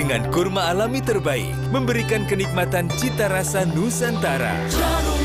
dengan kurma alami terbaik, memberikan kenikmatan cita rasa Nusantara. Jarum.